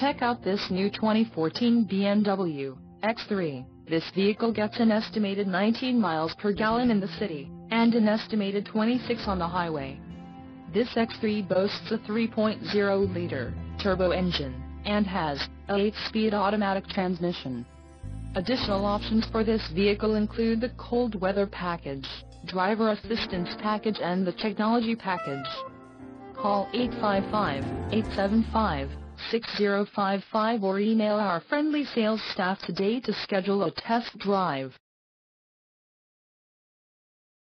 Check out this new 2014 BMW X3. This vehicle gets an estimated 19 miles per gallon in the city, and an estimated 26 on the highway. This X3 boasts a 3.0-liter turbo engine, and has a 8-speed automatic transmission. Additional options for this vehicle include the cold weather package, driver assistance package and the technology package. Call 855-875-6055 or email our friendly sales staff today to schedule a test drive.